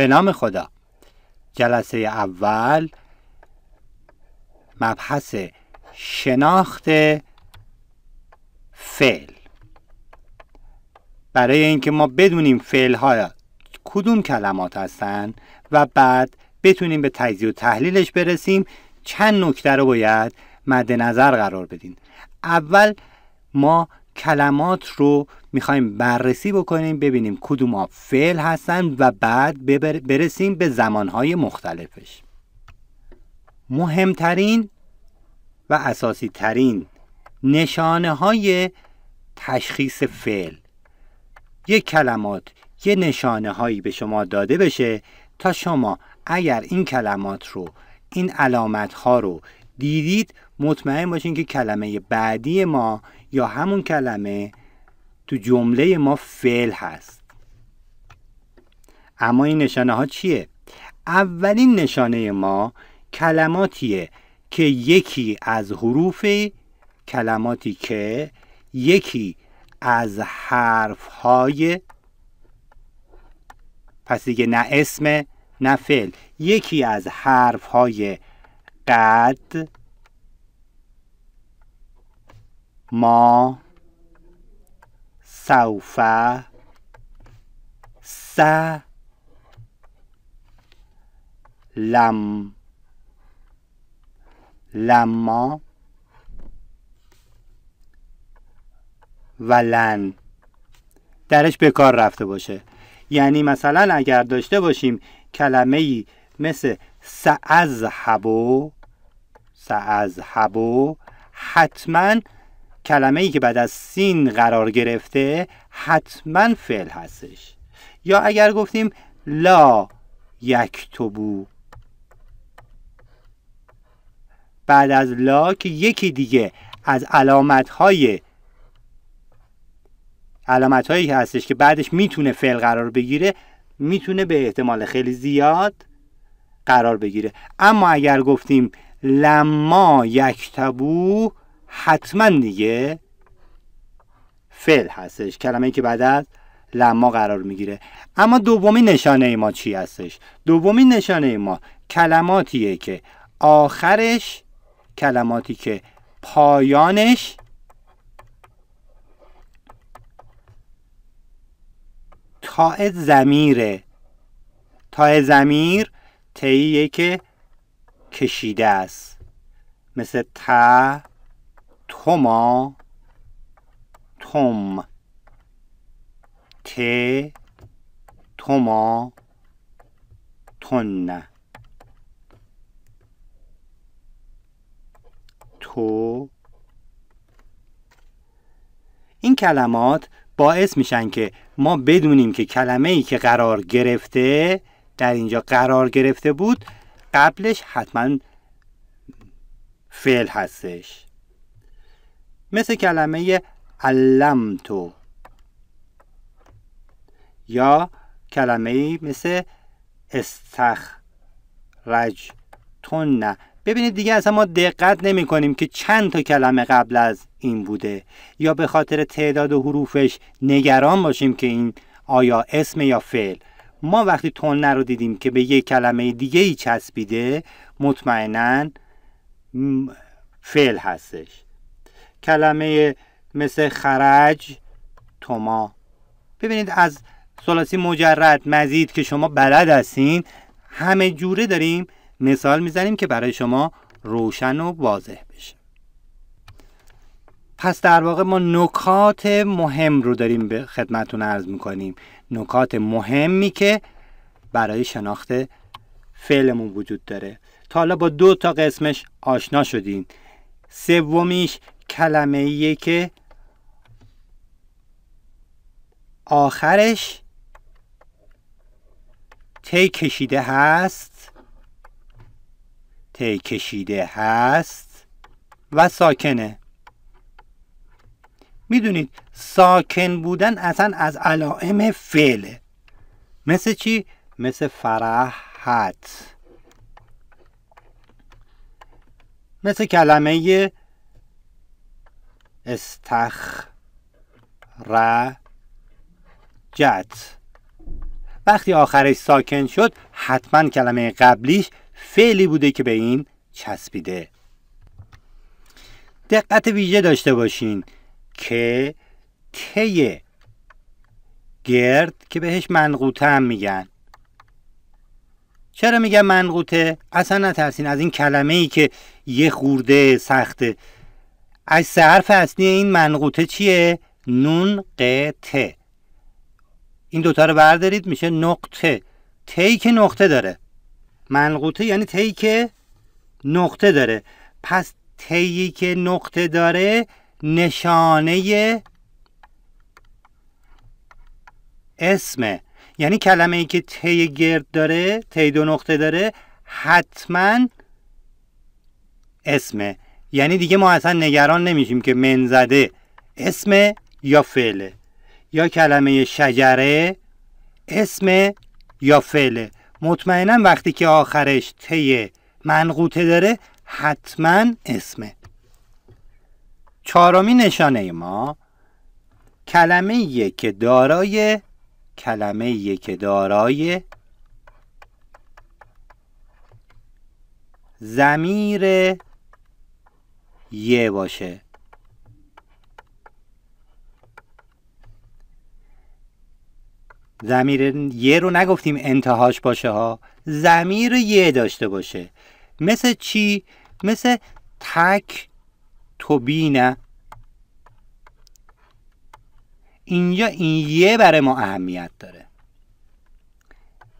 به نام خدا. جلسه اول مبحث شناخت فعل. برای اینکه ما بدونیم فعل ها کدوم کلمات هستن و بعد بتونیم به تجزیه و تحلیلش برسیم چند نکته رو باید مد نظر قرار بدیم اول ما کلمات رو می‌خوایم بررسی بکنیم ببینیم کدوم ها فعل هستن و بعد برسیم به زمانهای مختلفش. مهمترین و اساسی ترین نشانه های تشخیص فعل. یک کلمات یه نشانه هایی به شما داده بشه تا شما اگر این کلمات رو این علامت ها رو دیدید مطمئن باشین که کلمه بعدی ما یا همون کلمه تو جمله ما فعل هست اما این نشانه ها چیه؟ اولین نشانه ما کلماتیه که یکی از حروف کلماتی که یکی از حرف های پس دیگه نه اسم نه فعل یکی از حرف های قد ما سوف س لم لما و لن. درش به کار رفته باشه. یعنی مثلا اگر داشته باشیم کلمه ای مثل سعزهبو سعزهبو حتما کلمه ای که بعد از سین قرار گرفته حتما فعل هستش. یا اگر گفتیم لا یکتبو. بعد از لا که یکی دیگه از علامت های علامت هایی هستش که بعدش می‌تونه فعل قرار بگیره می‌تونه به احتمال خیلی زیاد قرار بگیره. اما اگر گفتیم لما یکتبو حتما دیگه فعل هستش. کلمه که بعد از لما قرار می‌گیره. اما دومین نشانه ما چی هستش؟ دومین نشانه ما کلماتیه که آخرش کلماتی که پایانش تاء زمیره تاء زمیر تیه که کشیده است. مثل ت توما توم ت توما تن. تو. این کلمات باعث میشن که ما بدونیم که کلمه ای که قرار گرفته در اینجا قرار گرفته بود قبلش حتما فعل هستش. مثل کلمه علمتو. یا کلمه مثل استخرجتن. ببینید دیگه اصلا ما دقت نمی کنیم که چند تا کلمه قبل از این بوده. یا به خاطر تعداد حروفش نگران باشیم که این آیا اسم یا فعل. ما وقتی تنه رو دیدیم که به یک کلمه دیگه ای چسبیده مطمئنا فعل هستش. کلمه مثل خرج توما ببینید از ثلاثی مجرد مزید که شما بلد هستین همه جوره داریم مثال می‌زنیم که برای شما روشن و واضح بشه. پس در واقع ما نکات مهم رو داریم به خدمتون عرض می‌کنیم. نکات مهمی که برای شناخت فعلمون وجود داره. تا حالا با دو تا قسمش آشنا شدین. سومیش کلمه ایه که آخرش تی کشیده هست تی کشیده هست و ساکنه. می‌دونید ساکن بودن اصلا از علائم فعله. مثل چی؟ مثل فرحت. مثل کلمه استخرجت. وقتی آخرش ساکن شد حتما کلمه قبلیش فعلی بوده که به این چسبیده. دقت ویژه داشته باشین که تی گرد که بهش منقوطه هم میگن. چرا میگن منقوطه؟ اصلا نترسین از این کلمه ای که یه خورده سخته. از سه حرف اصلی این منقوطه چیه؟ نون ق ت. این دوتا رو بردارید میشه نقطه. تی که نقطه داره. منقوطه یعنی تی که نقطه داره. پس تی که نقطه داره نشانه اسمه. یعنی کلمه ای که تی گرد داره تی دو نقطه داره حتما اسمه. یعنی دیگه ما اصلا نگران نمیشیم که منزده اسم یا فعله. یا کلمه شجره اسم یا فعله. مطمئنا وقتی که آخرش تی منقوطه داره حتما اسمه. چهارمی نشانه ما کلمه که دارای کلمه که دارای زمیر یه باشه. زمیر یه رو نگفتیم انتهاش باشه ها. زمیر یه داشته باشه. مثل چی؟ مثل تک توبینه اینجا این یه برای ما اهمیت داره.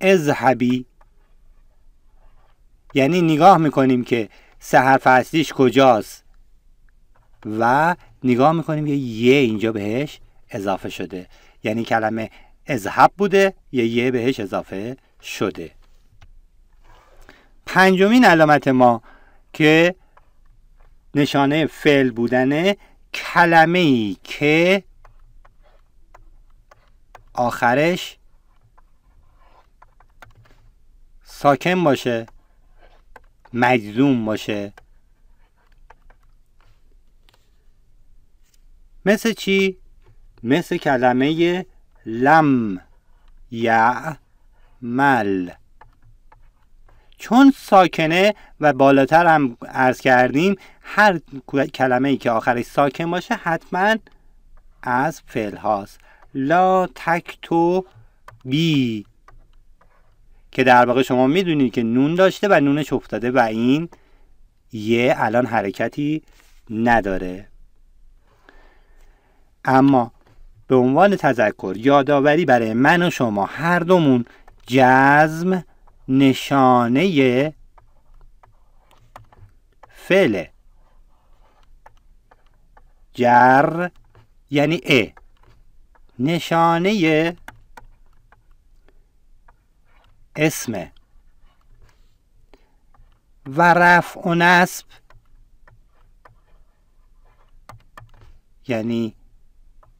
اذهبی. یعنی نگاه می‌کنیم که سه حرف اصلیش کجاست. و نگاه می‌کنیم یه یه اینجا بهش اضافه شده. یعنی کلمه اذهب بوده یه یه بهش اضافه شده. پنجمین علامت ما که نشانه فعل بودن کلمه ای که آخرش ساکن باشه مجزوم باشه. مثل چی؟ مثل کلمه لم یعمل چون ساکنه و بالاتر هم عرض کردیم هر کلمه ای که آخرش ساکن باشه حتما از فعل هاست. لا تکتو بی. که در واقع شما می‌دونید که نون داشته و نونش افتاده و این یه الان حرکتی نداره. اما به عنوان تذکر یادآوری برای من و شما هر دومون جزم نشانه فعله جر یعنی ا. نشانه اسمه و رفع و نصب یعنی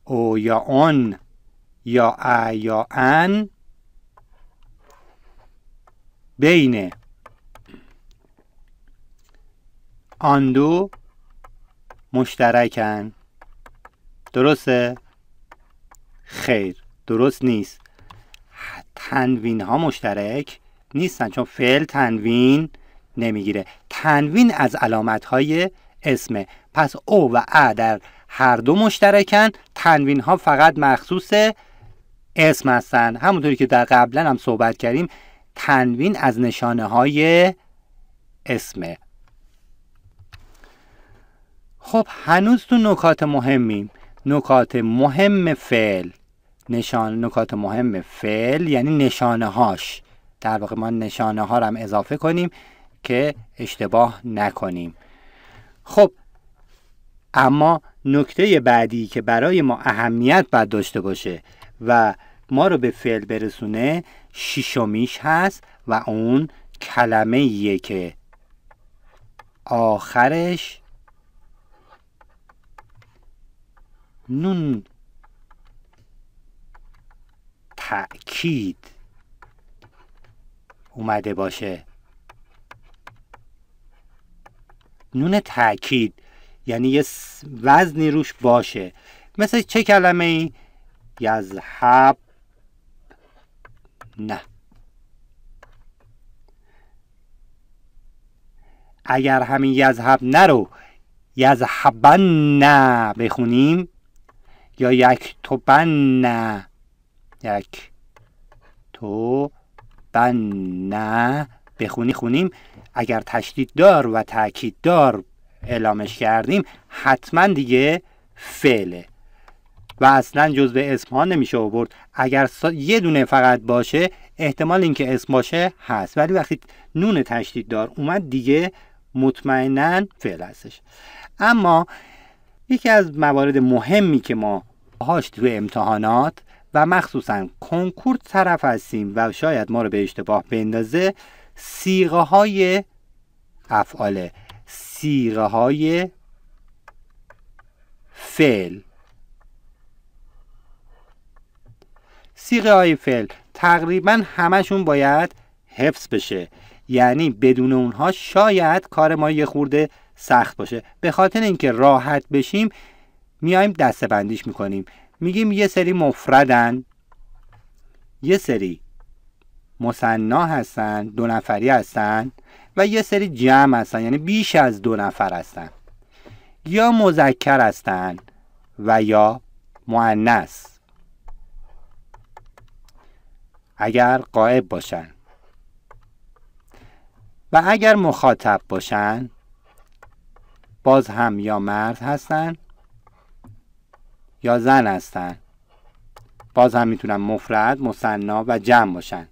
او یا اون یا ا یا ان بین. آن دو مشترکن. درسته؟ خیر درست نیست. تنوین ها مشترک نیستن چون فعل تنوین نمی‌گیره. تنوین از علامت های اسمه پس او و ا در هر دو مشترکن تنوین ها فقط مخصوص اسم هستن. همونطوری که در قبلا هم صحبت کردیم تنوین از نشانه های اسمه. خب هنوز تو نکات مهمیم. نکات مهم فعل. نشان نکات مهم فعل یعنی نشانه هاش در واقع ما نشانه ها هم اضافه کنیم که اشتباه نکنیم. خب اما نکته بعدی که برای ما اهمیت باید داشته باشه و ما رو به فعل برسونه شیشمیش هست و اون کلمه ایه که آخرش نون تأکید اومده باشه. نون تأکید. یعنی یه وزنی روش باشه. مثل چه کلمه ای؟ یزحب نه. اگر همین یذهب نرو یذهبن نه بخونیم. یا یک تو بن نه یک تو بن نه بخونی خونیم. اگر تشدید دار و تاکید دار اعلامش کردیم حتما دیگه فعله. و اصلا جزء اسم ها نمیشه آورد. اگر یه دونه فقط باشه احتمال اینکه اسم باشه هست. ولی وقتی نون تشدید دار اومد دیگه مطمئنا فعل هستش. اما یکی از موارد مهمی که ما هاش تو امتحانات و مخصوصا کنکور طرف هستیم و شاید ما رو به اشتباه بندازه سیغه های افعاله. سیغه های فعل. سیغه های فعل. تقریبا همشون باید حفظ بشه. یعنی بدون اونها شاید کار ما یه خورده سخت باشه. به خاطر اینکه راحت بشیم میایم دسته بندیش می‌کنیم. میگیم یه سری مفردن یه سری مصنا هستن دو نفری هستن. و یه سری جمع هستن یعنی بیش از دو نفر هستن. یا مذکر هستن و یا معنس اگر قائب باشن. و اگر مخاطب باشن باز هم یا مرد هستن یا زن هستن. باز هم می‌تونن مفرد، مصنا و جمع باشن.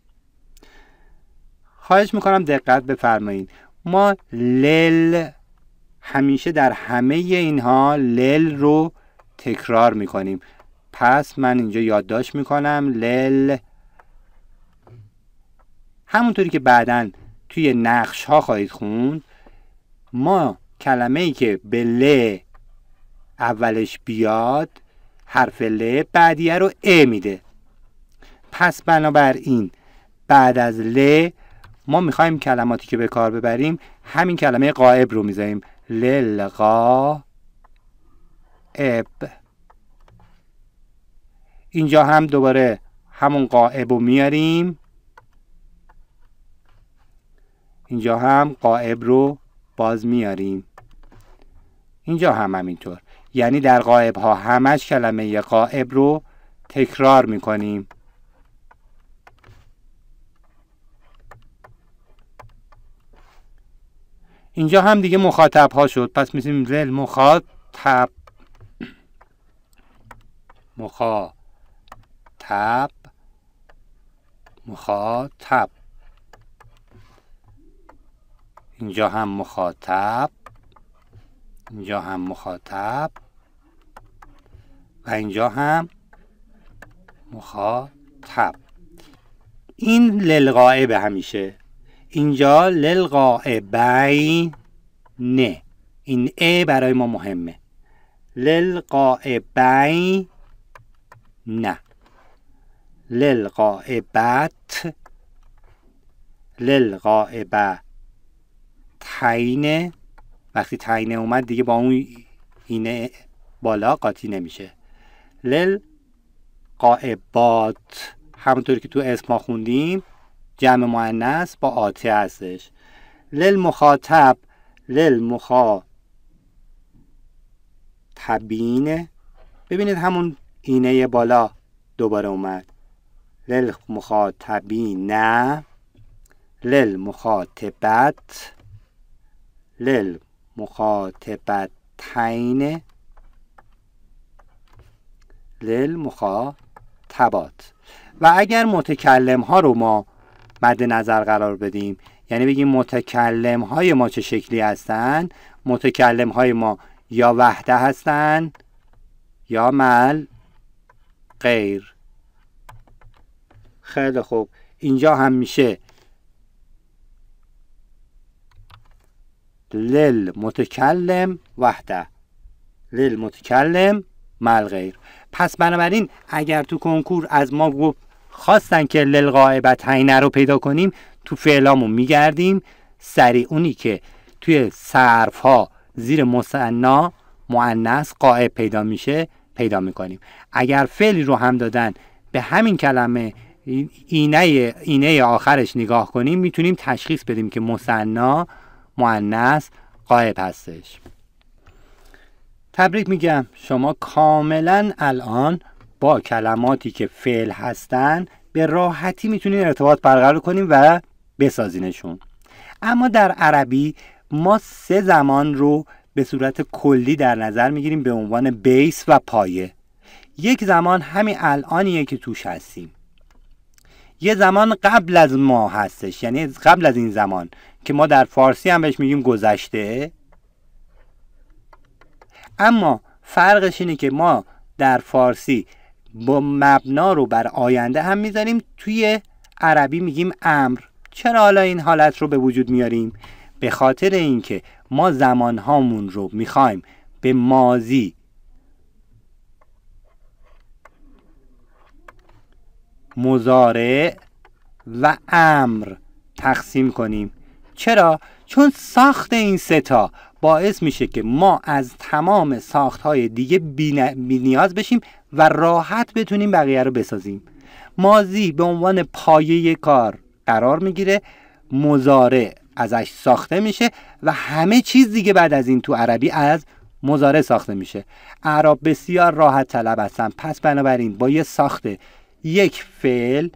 خواهش می‌کنم دقت بفرمایید. ما لل همیشه در همه اینها لل رو تکرار می‌کنیم. پس من اینجا یادداشت می‌کنم لل همونطوری که بعدا توی نقش ها خواهید خوند ما کلمه ای که به ل اولش بیاد حرف ل بعدیه رو ا میده. پس بنابراین بعد از ل ما می‌خوایم کلماتی که به کار ببریم همین کلمه قائب رو می‌ذاریم. للقا اب اینجا هم دوباره همون قائب رو میاریم اینجا هم قائب رو باز میاریم اینجا هم همینطور. یعنی در قائب ها همش کلمه قائب رو تکرار می‌کنیم. اینجا هم دیگه مخاطب ها شد. پس میسیم زل مخاطب مخاطب مخاطب. اینجا هم مخاطب اینجا هم مخاطب. و اینجا هم مخاطب. این للغائب همیشه. اینجا للغائبین نه این ا برای ما مهمه. للغائبین نه للغائبت للغائبه تینه وقتی تینه اومد دیگه با اون اینه بالا قاطی نمیشه. لل قائبات همونطور که تو اسما خوندیم جمع مؤنث با آته هستش. لل مخاطب لل مخا تبینه ببینید همون اینه بالا دوباره اومد. لل مخاطبینه لل مخاطبت لل مخاطبتین لل مخاطبات و اگر متکلم ها رو ما مد نظر قرار بدیم. یعنی بگیم متکلم های ما چه شکلی هستن؟ متکلم های ما یا وحده هستن یا مل غیر. خیلی خوب. اینجا هم میشه لل متکلم وحده. لل متکلم مل غیر. پس بنابراین اگر تو کنکور از ما گفت خواستن که لل غائبتین رو پیدا کنیم تو فعلامون میگردیم. سری اونی که توی صرف ها زیر مصنا معنس قائب پیدا میشه پیدا می‌کنیم. اگر فعلی رو هم دادن به همین کلمه اینه اینه آخرش نگاه کنیم می‌تونیم تشخیص بدیم که مثنا مؤنث قائب هستش. تبریک میگم. شما کاملا الان با کلماتی که فعل هستن به راحتی می‌تونید ارتباط برقرار کنیم و بسازینشون. اما در عربی ما سه زمان رو به صورت کلی در نظر می‌گیریم به عنوان بیس و پایه. یک زمان همین الانیه که توش هستیم. یه زمان قبل از ما هستش یعنی قبل از این زمان که ما در فارسی هم بهش میگیم گذشته. اما فرقش اینه که ما در فارسی با مبنا رو بر آینده هم می‌ذاریم. توی عربی میگیم امر. چرا حالا این حالت رو به وجود میاریم؟ به خاطر اینکه ما زمان هامون رو می‌خوایم به مازی مزارع و امر تقسیم کنیم. چرا؟ چون ساخت این ستا باعث میشه که ما از تمام ساخت های دیگه بی نیاز بشیم و راحت بتونیم بقیه رو بسازیم. مازی به عنوان پایه کار قرار می‌گیره مزارع ازش ساخته میشه و همه چیز دیگه بعد از این تو عربی از مزارع ساخته میشه. اعراب بسیار راحت طلب هستن. پس بنابراین با یه ساخته یک فعل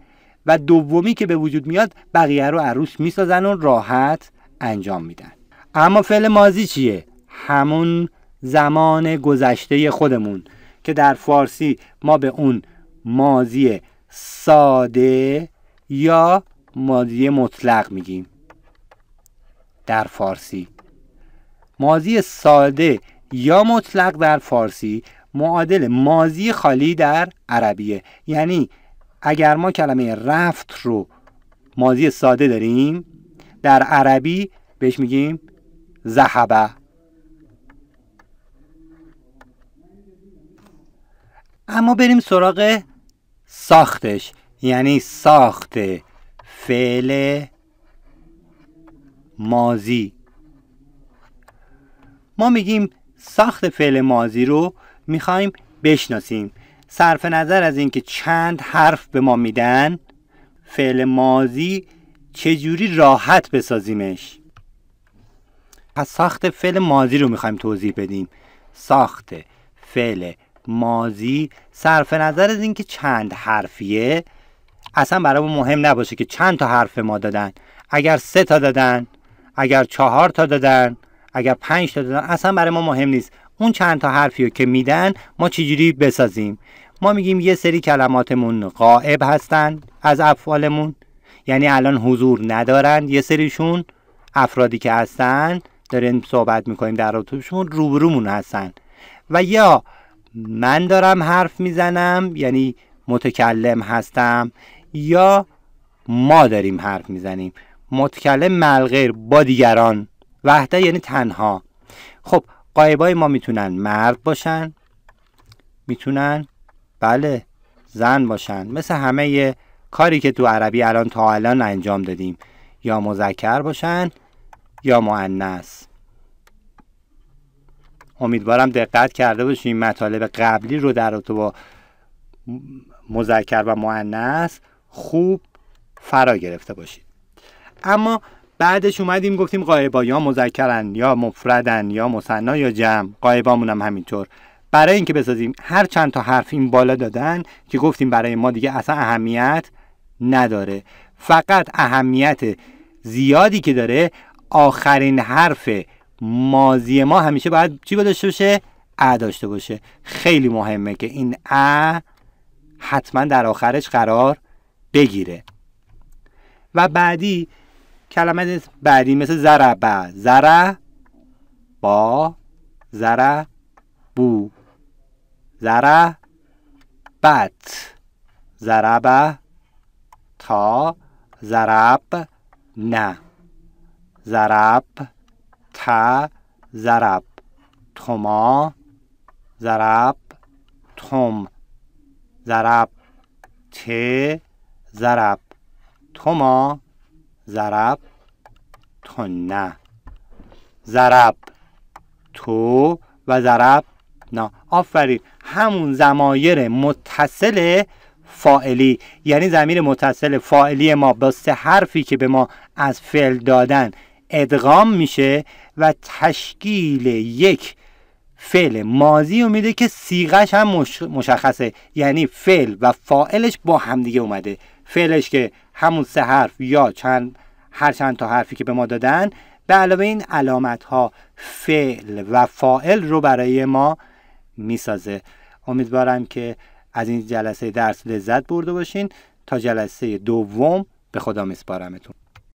و دومی که به وجود میاد بقیه رو عروس می‌سازن و راحت انجام میدن. اما فعل مازی چیه؟ همون زمان گذشته خودمون که در فارسی ما به اون مازی ساده یا مازی مطلق میگیم. در فارسی. مازی ساده یا مطلق در فارسی معادل مازی خالی در عربیه. یعنی اگر ما کلمه رفت رو مازی ساده داریم در عربی بهش میگیم زهبه اما بریم سراغ ساختش یعنی ساخت فعل مازی ما میگیم ساخت فعل مازی رو می‌خوایم بشناسیم. صرف نظر از اینکه چند حرف به ما میدن فعل مازی چجوری راحت بسازیمش؟ پس ساخت فعل مازی رو می‌خوایم توضیح بدیم. ساخت فعل مازی صرف نظر از اینکه چند حرفیه اصلا برای ما مهم نباشه که چند تا حرف ما دادن. اگر سه تا دادن اگر چهار تا دادن اگر پنج تا دادن اصلا برای ما مهم نیست. اون چند تا حرفی رو که میدن ما چجوری بسازیم؟ ما میگیم یه سری کلماتمون غائب هستن از افعالمون یعنی الان حضور ندارن یه سریشون افرادی که هستن داریم صحبت می‌کنیم در رابطهشون روبرومون هستن. و یا من دارم حرف می‌زنم یعنی متکلم هستم یا ما داریم حرف می‌زنیم. متکلم ملغیر با دیگران. وحده یعنی تنها. خب قایبای ما می‌تونن مرد باشن. می‌تونن بله زن باشن. مثل همه کاری که تو عربی الان تا الان انجام دادیم. یا مذکر باشن یا معنس امیدوارم دقت کرده باشیم مطالب قبلی رو در رابطه با مذکر و معنس خوب فرا گرفته باشید. اما بعدش اومدیم گفتیم قایبا یا مذکرن یا مفردن یا مثنا یا جمع. قایبامون هم همینطور. برای اینکه بسازیم هر چند تا حرف این بالا دادن که گفتیم برای ما دیگه اصلا اهمیت نداره. فقط اهمیت زیادی که داره آخرین حرف مازی ما همیشه باید چی داشته باشه؟ ا داشته باشه. خیلی مهمه که این ا حتما در آخرش قرار بگیره. و بعدی کلمه بعدی مثل زربه زره با زره بو. زره بت. زربه تا. زرب نه زرب ت زرب. تما زرب. تم. زرب. ت زرب. تما زرب. نه زرب. تو و زرب. نه. آفرین. همون زمایر متصل فائلی یعنی زمیر متصل فائلی ما با سه حرفی که به ما از فعل دادن ادغام میشه و تشکیل یک فعل ماضی رو میده که سیغش هم مشخصه. یعنی فعل و فائلش با همدیگه اومده. فعلش که همون سه حرف یا چند هر چند تا حرفی که به ما دادن به علاوه این علامت ها فعل و فائل رو برای ما می‌سازه. امیدوارم که از این جلسه درس لذت برده باشین. تا جلسه دوم به خدا میسپارمتون.